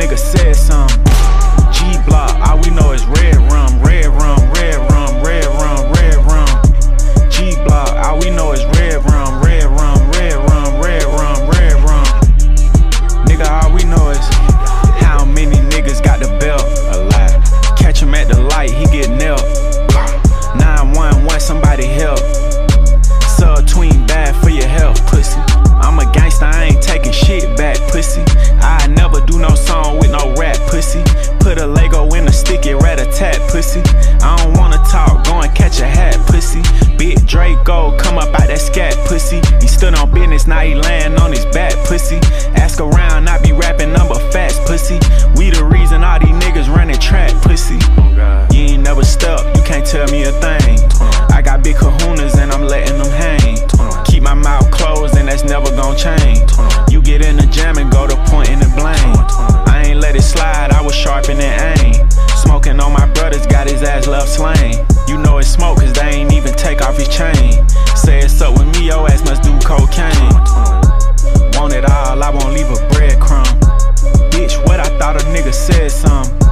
nigga said some. I don't wanna talk, go and catch a hat, pussy. Big Draco, come up out that scat, pussy. He stood on business, now he laying on his back, pussy. Ask around, I be rapping number facts, pussy. We the reason all these niggas running track, pussy. Oh, you ain't never stuck, you can't tell me a thing. ass must do cocaine. Want it all, I won't leave a breadcrumb. Bitch, what I thought a nigga said something.